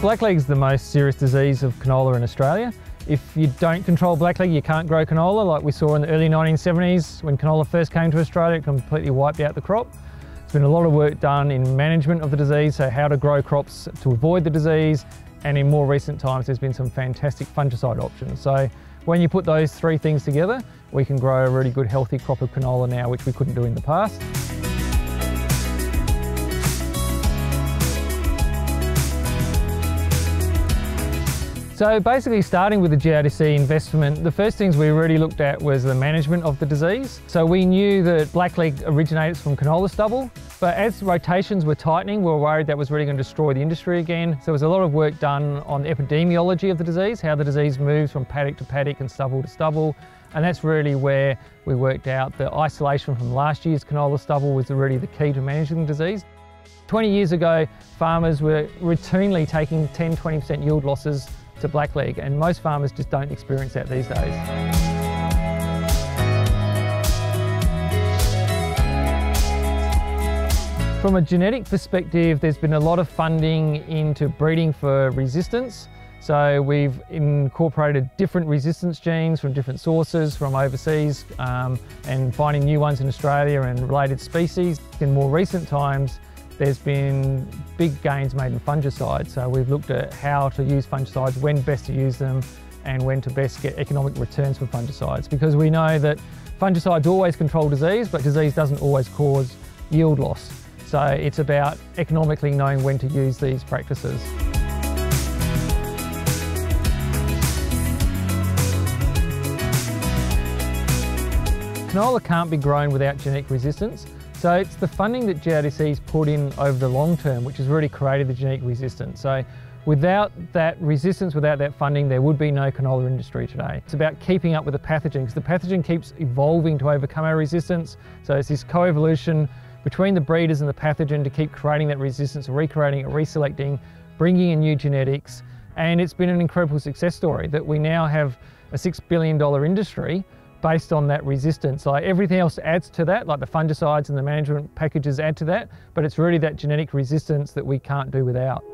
blackleg is the most serious disease of canola in Australia. If you don't control blackleg, you can't grow canola like we saw in the early 1970s when canola first came to Australia, it completely wiped out the crop. There's been a lot of work done in management of the disease, so how to grow crops to avoid the disease, and in more recent times there's been some fantastic fungicide options. So when you put those three things together, we can grow a really good healthy crop of canola now, which we couldn't do in the past. So basically starting with the GRDC investment, the first things we really looked at was the management of the disease. So we knew that blackleg originates from canola stubble, but as rotations were tightening, we were worried that was really going to destroy the industry again. So there was a lot of work done on the epidemiology of the disease, how the disease moves from paddock to paddock and stubble to stubble. And that's really where we worked out the isolation from last year's canola stubble was really the key to managing the disease. 20 years ago, farmers were routinely taking 10, 20% yield losses to blackleg and most farmers just don't experience that these days. From a genetic perspective, there's been a lot of funding into breeding for resistance. So we've incorporated different resistance genes from different sources from overseas um, and finding new ones in Australia and related species. In more recent times, there's been big gains made in fungicides. So we've looked at how to use fungicides, when best to use them, and when to best get economic returns for fungicides. Because we know that fungicides always control disease, but disease doesn't always cause yield loss. So it's about economically knowing when to use these practices. Canola can't be grown without genetic resistance. So it's the funding that GRDC's put in over the long term which has really created the genetic resistance. So without that resistance, without that funding, there would be no canola industry today. It's about keeping up with the pathogen because the pathogen keeps evolving to overcome our resistance. So it's this co-evolution between the breeders and the pathogen to keep creating that resistance, recreating it, reselecting, bringing in new genetics. And it's been an incredible success story that we now have a $6 billion industry based on that resistance. Like everything else adds to that, like the fungicides and the management packages add to that, but it's really that genetic resistance that we can't do without.